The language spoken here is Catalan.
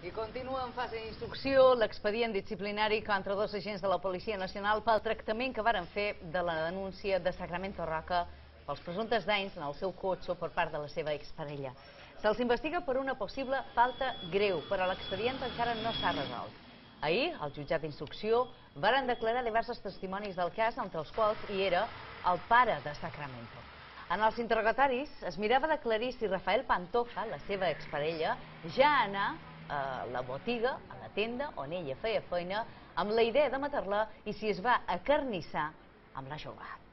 I continua en fase d'instrucció l'expedient disciplinari contra dos agents de la Policia Nacional pel tractament que varen fer de la denúncia de Sacramento Roca pels presumptes danys en el seu cotxe per part de la seva exparella. Se'ls investiga per una possible falta greu, però l'expedient encara no s'ha resolt. Ahir, al jutjat d'instrucció, varen declarar diversos testimonis del cas, entre els quals hi era el pare de Sacramento. En els interrogatoris es mirava d'aclarir si Rafael Pantoja, la seva exparella, ja anà a la botiga, a la tenda on ella feia feina, amb la idea de matar-la i si es va acarnissar amb la jove.